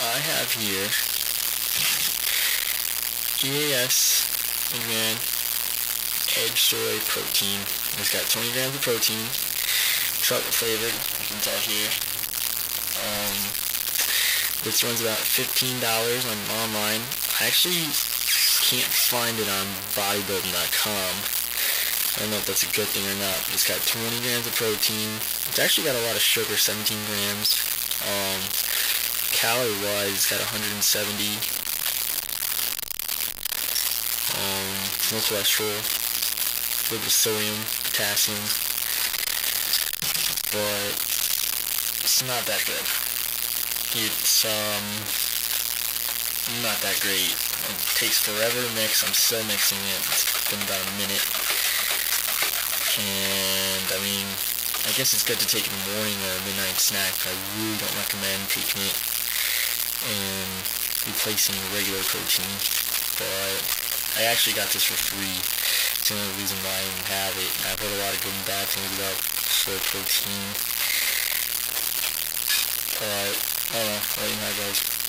I have here EAS Advan Edge Soy Protein. It's got 20 grams of protein, chocolate flavored, you can tell here. Um, this one's about $15 on online. I actually can't find it on bodybuilding.com. I don't know if that's a good thing or not. It's got 20 grams of protein. It's actually got a lot of sugar, 17 grams. Calorie-wise, got 170. Um, no cholesterol. Little sodium, potassium. But it's not that good. It's um not that great. It takes forever to mix. I'm still mixing it. It's been about a minute. And I mean, I guess it's good to take in the morning or a midnight snack, I really don't recommend taking it and replacing regular protein. But I actually got this for free. It's the only reason why I even have it. I've heard a lot of good and bad things about soy protein. But I don't know. Do you think, guys?